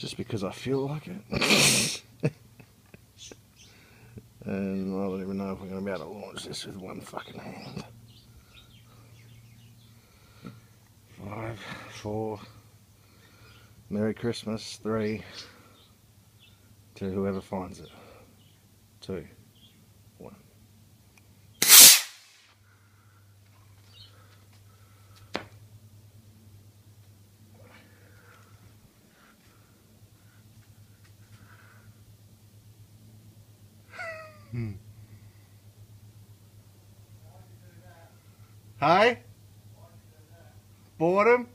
just because I feel like it. and I don't even know if we're going to be able to launch this with one fucking hand. Five, four, Merry Christmas, three, to whoever finds it, two, one. Hmm. Hey? Boredom?